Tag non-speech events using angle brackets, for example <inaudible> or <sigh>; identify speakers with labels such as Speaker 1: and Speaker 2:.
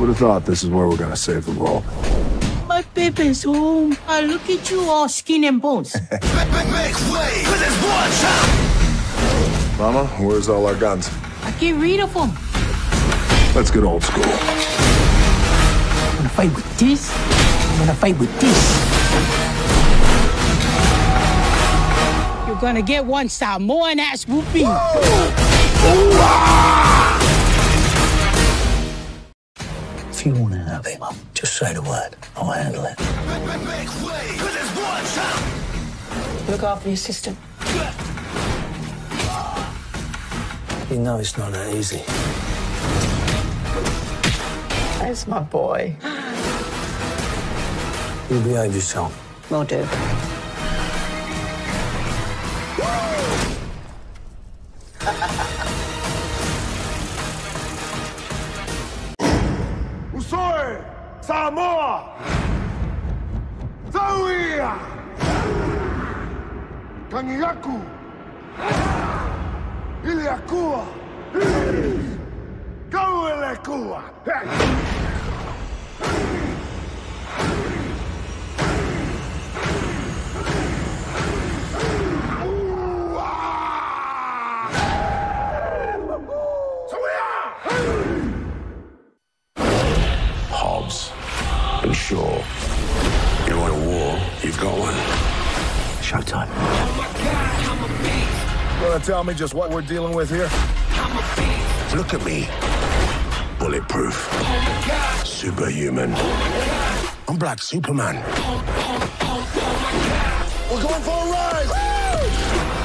Speaker 1: Would have thought this is where we're gonna save the world.
Speaker 2: My baby's home. I look at you all skin and bones. <laughs>
Speaker 1: Mama, where's all our guns?
Speaker 2: I get rid of them.
Speaker 1: Let's get old school.
Speaker 2: I'm gonna fight with this. I'm gonna fight with this. You're gonna get one Samoan ass whooping.
Speaker 3: If you want to have him up, just say the word. I'll handle it.
Speaker 2: Look after your sister.
Speaker 3: You know it's not that easy.
Speaker 2: That's my boy.
Speaker 3: You behave yourself.
Speaker 2: Will do.
Speaker 1: Usoe! Samoa! Zawia! Kangigaku! Iliakua! Kauelekua!
Speaker 4: Hobbs and Shaw You want a war? You've got one.
Speaker 3: Showtime.
Speaker 1: Wanna tell me just what we're dealing with here?
Speaker 4: Look at me. Bulletproof. Superhuman. I'm Black Superman.
Speaker 1: We're going for a ride!